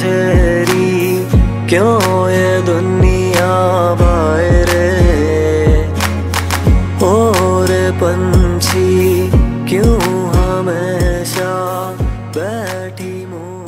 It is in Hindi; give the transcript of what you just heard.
तेरी क्यों ये दुनिया वायरे और पंछी क्यों हमेशा बैठी मुँह